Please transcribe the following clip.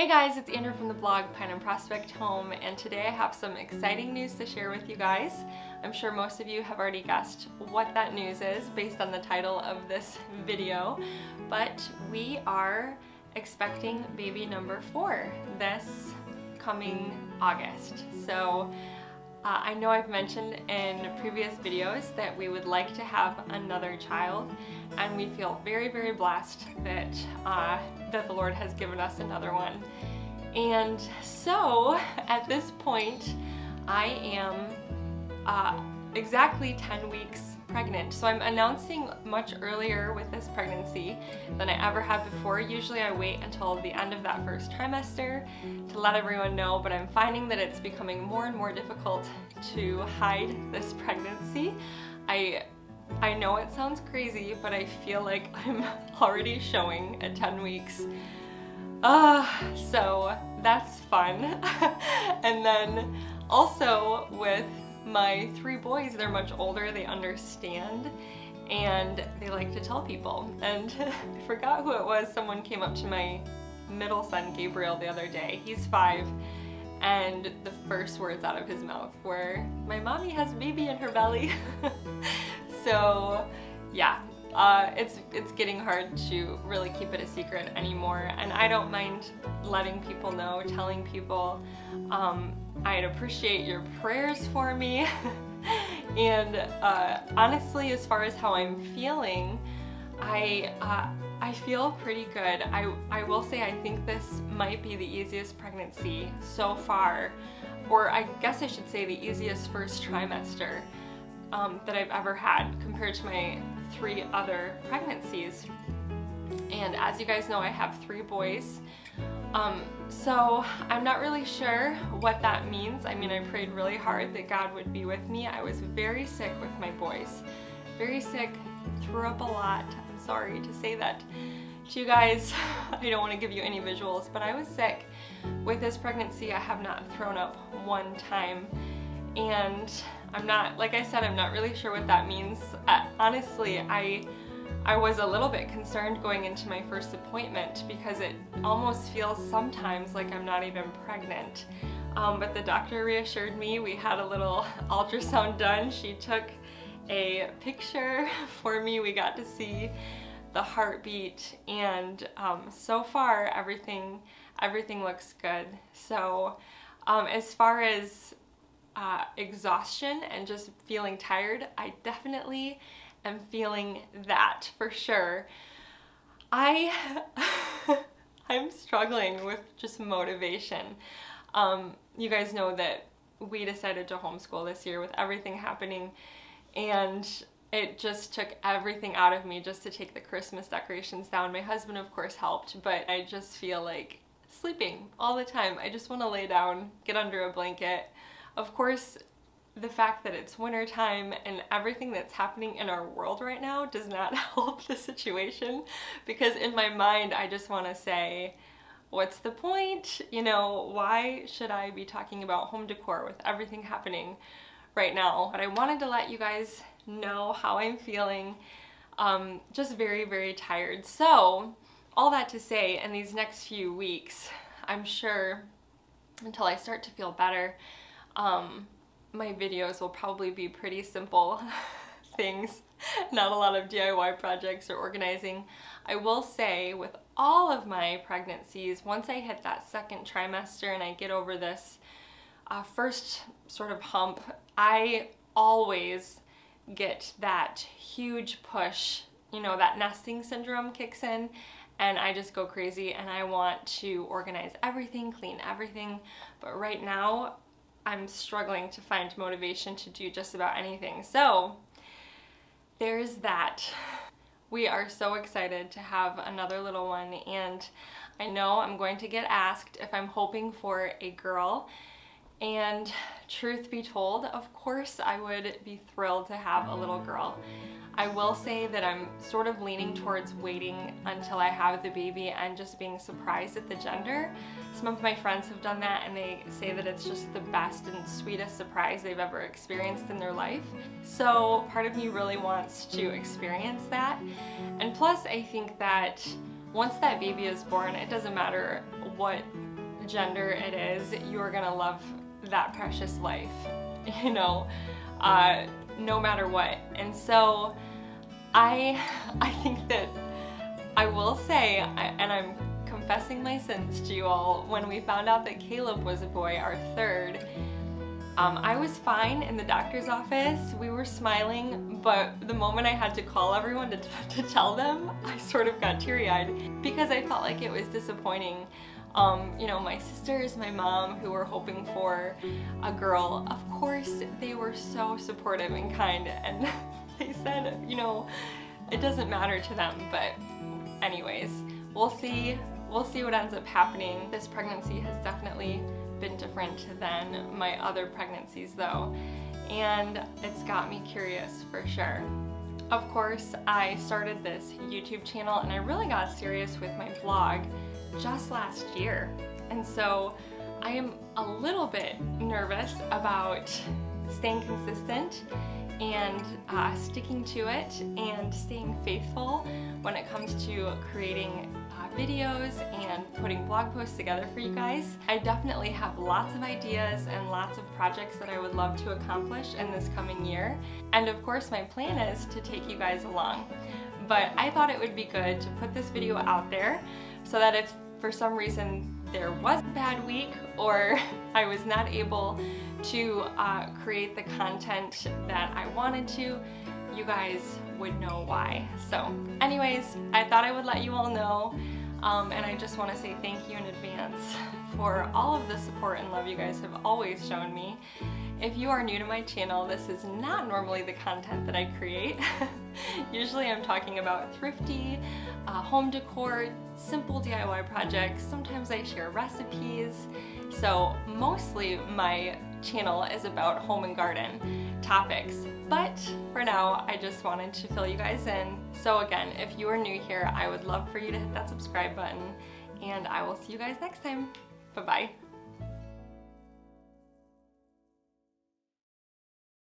Hey guys, it's Andrea from the blog Pine and Prospect Home and today I have some exciting news to share with you guys. I'm sure most of you have already guessed what that news is based on the title of this video, but we are expecting baby number four this coming August. So uh, I know I've mentioned in previous videos that we would like to have another child and we feel very, very blessed that, uh, that the Lord has given us another one. And so at this point, I am uh, exactly 10 weeks pregnant. So I'm announcing much earlier with this pregnancy than I ever have before. Usually I wait until the end of that first trimester to let everyone know, but I'm finding that it's becoming more and more difficult to hide this pregnancy. I I know it sounds crazy, but I feel like I'm already showing at 10 weeks. Uh, so that's fun. and then also with my three boys, they're much older, they understand, and they like to tell people. And I forgot who it was, someone came up to my middle son, Gabriel, the other day. He's five, and the first words out of his mouth were, my mommy has baby in her belly. so yeah, uh, it's, it's getting hard to really keep it a secret anymore and I don't mind letting people know, telling people. Um, I'd appreciate your prayers for me. and uh, honestly, as far as how I'm feeling, I, uh, I feel pretty good. I, I will say I think this might be the easiest pregnancy so far, or I guess I should say the easiest first trimester um, that I've ever had compared to my three other pregnancies. And as you guys know, I have three boys. Um, so I'm not really sure what that means. I mean, I prayed really hard that God would be with me. I was very sick with my boys. Very sick, threw up a lot. I'm sorry to say that to you guys. I don't want to give you any visuals, but I was sick. With this pregnancy, I have not thrown up one time. And I'm not, like I said, I'm not really sure what that means. Uh, honestly, I I was a little bit concerned going into my first appointment because it almost feels sometimes like I'm not even pregnant. Um, but the doctor reassured me. We had a little ultrasound done. She took a picture for me. We got to see the heartbeat and um, so far everything everything looks good. So um, as far as uh, exhaustion and just feeling tired, I definitely am feeling that for sure. I, I'm struggling with just motivation. Um, you guys know that we decided to homeschool this year with everything happening and it just took everything out of me just to take the Christmas decorations down. My husband of course helped, but I just feel like sleeping all the time. I just want to lay down, get under a blanket, of course, the fact that it's wintertime and everything that's happening in our world right now does not help the situation because in my mind I just want to say what's the point? You know, why should I be talking about home decor with everything happening right now? But I wanted to let you guys know how I'm feeling. Um, just very, very tired. So, all that to say, in these next few weeks, I'm sure until I start to feel better, um, my videos will probably be pretty simple things, not a lot of DIY projects or organizing. I will say with all of my pregnancies, once I hit that second trimester and I get over this uh, first sort of hump, I always get that huge push, you know, that nesting syndrome kicks in and I just go crazy and I want to organize everything, clean everything. But right now, I'm struggling to find motivation to do just about anything. So there's that. We are so excited to have another little one and I know I'm going to get asked if I'm hoping for a girl and truth be told, of course I would be thrilled to have a little girl. I will say that I'm sort of leaning towards waiting until I have the baby and just being surprised at the gender. Some of my friends have done that and they say that it's just the best and sweetest surprise they've ever experienced in their life. So part of me really wants to experience that. And plus I think that once that baby is born, it doesn't matter what gender it is, you're gonna love that precious life, you know, uh, no matter what. And so I, I think that I will say, and I'm confessing my sins to you all, when we found out that Caleb was a boy, our third, um, I was fine in the doctor's office. We were smiling, but the moment I had to call everyone to, to tell them, I sort of got teary-eyed because I felt like it was disappointing. Um, you know, my sisters, my mom, who were hoping for a girl, of course, they were so supportive and kind, and they said, you know, it doesn't matter to them, but anyways, we'll see, we'll see what ends up happening. This pregnancy has definitely been different than my other pregnancies though, and it's got me curious for sure. Of course, I started this YouTube channel and I really got serious with my blog just last year. And so I am a little bit nervous about staying consistent and uh, sticking to it and staying faithful when it comes to creating uh, videos and putting blog posts together for you guys. I definitely have lots of ideas and lots of projects that I would love to accomplish in this coming year. And of course my plan is to take you guys along. But I thought it would be good to put this video out there so that if for some reason there was a bad week or I was not able to uh, create the content that I wanted to, you guys would know why. So anyways, I thought I would let you all know um, and I just want to say thank you in advance for all of the support and love you guys have always shown me. If you are new to my channel, this is not normally the content that I create. Usually I'm talking about thrifty, uh, home decor, simple DIY projects. Sometimes I share recipes. So mostly my channel is about home and garden topics. But for now, I just wanted to fill you guys in. So again, if you are new here, I would love for you to hit that subscribe button and I will see you guys next time. Bye-bye.